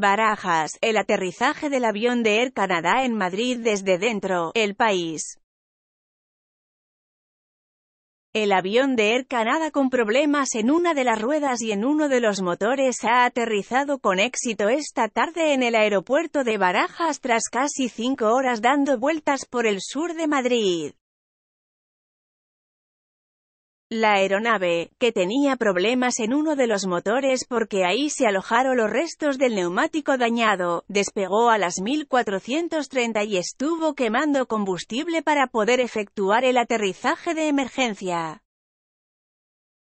Barajas, el aterrizaje del avión de Air Canada en Madrid desde dentro, el país. El avión de Air Canada con problemas en una de las ruedas y en uno de los motores ha aterrizado con éxito esta tarde en el aeropuerto de Barajas tras casi cinco horas dando vueltas por el sur de Madrid. La aeronave, que tenía problemas en uno de los motores porque ahí se alojaron los restos del neumático dañado, despegó a las 1430 y estuvo quemando combustible para poder efectuar el aterrizaje de emergencia.